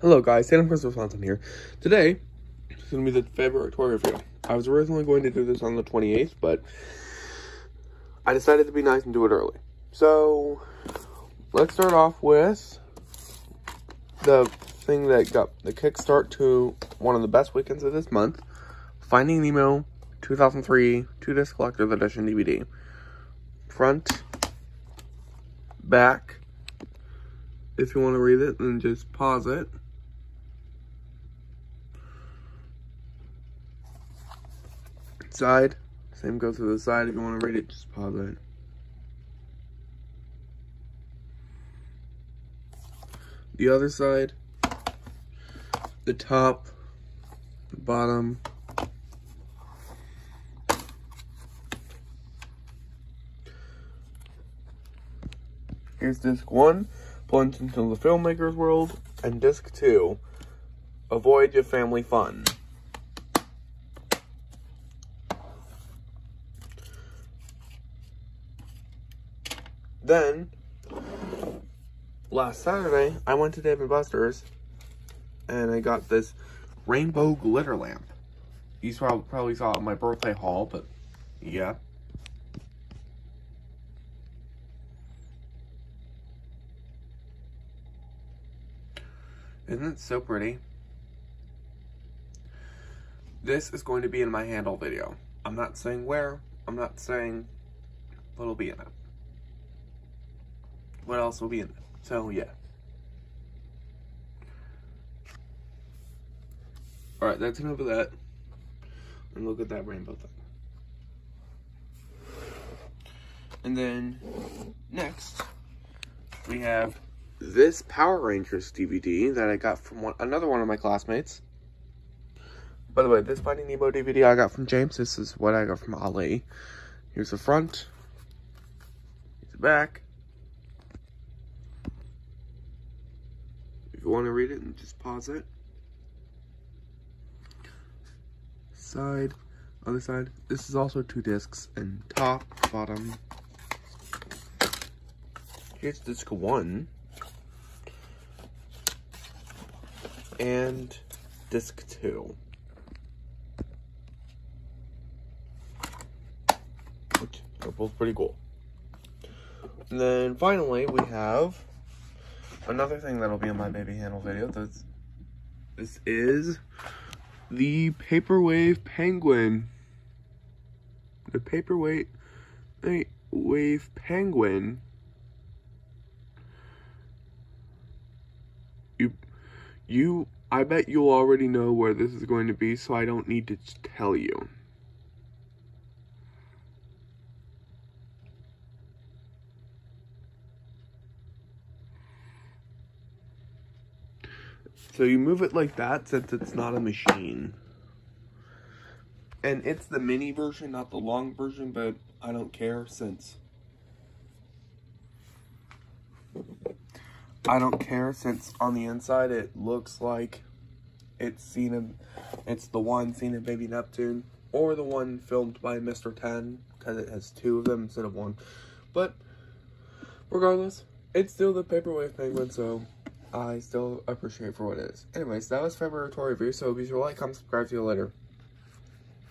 Hello guys, Santa Cruz Swanson here. Today, it's going to be the February toy review. I was originally going to do this on the 28th, but I decided to be nice and do it early. So, let's start off with the thing that got the kickstart to one of the best weekends of this month, Finding Nemo 2003 2-disc collector's edition DVD. Front, back, if you want to read it, then just pause it. Side, same goes to the side. If you want to read it, just pause it. The other side, the top, the bottom, Here's disc one, plunge into the filmmaker's world, and disc two, avoid your family fun. Then, last Saturday, I went to Dave & Buster's, and I got this rainbow glitter lamp. You probably saw it in my birthday haul, but yeah. Isn't it so pretty? This is going to be in my handle video. I'm not saying where, I'm not saying what'll be in it. What else will be in it? So, yeah. Alright, that's enough of that. And look at that rainbow thing. And then, next, we have this Power Rangers DVD that I got from one, another one of my classmates. By the way, this Finding Nemo DVD I got from James. This is what I got from Ali. Here's the front. Here's the back. If you want to read it, and just pause it. Side, other side. This is also two discs, and top, bottom. Here's disc one. and disc two. Which are both pretty cool. And then finally we have another thing that'll be in my baby handle video. This, this is the Paperwave Penguin. The Paperweight Wave Penguin. You you, I bet you'll already know where this is going to be, so I don't need to tell you. So you move it like that since it's not a machine. And it's the mini version, not the long version, but I don't care since I don't care since on the inside it looks like it's seen in, it's the one seen in Baby Neptune or the one filmed by Mr. 10 because it has two of them instead of one. But regardless, it's still the Paperwave Penguin, so I still appreciate for what it is. Anyways, that was February toy review, so be sure to like, comment, subscribe, see you later.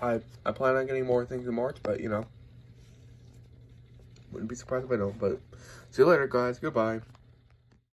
I, I plan on getting more things in March, but you know, wouldn't be surprised if I don't, but see you later, guys. Goodbye.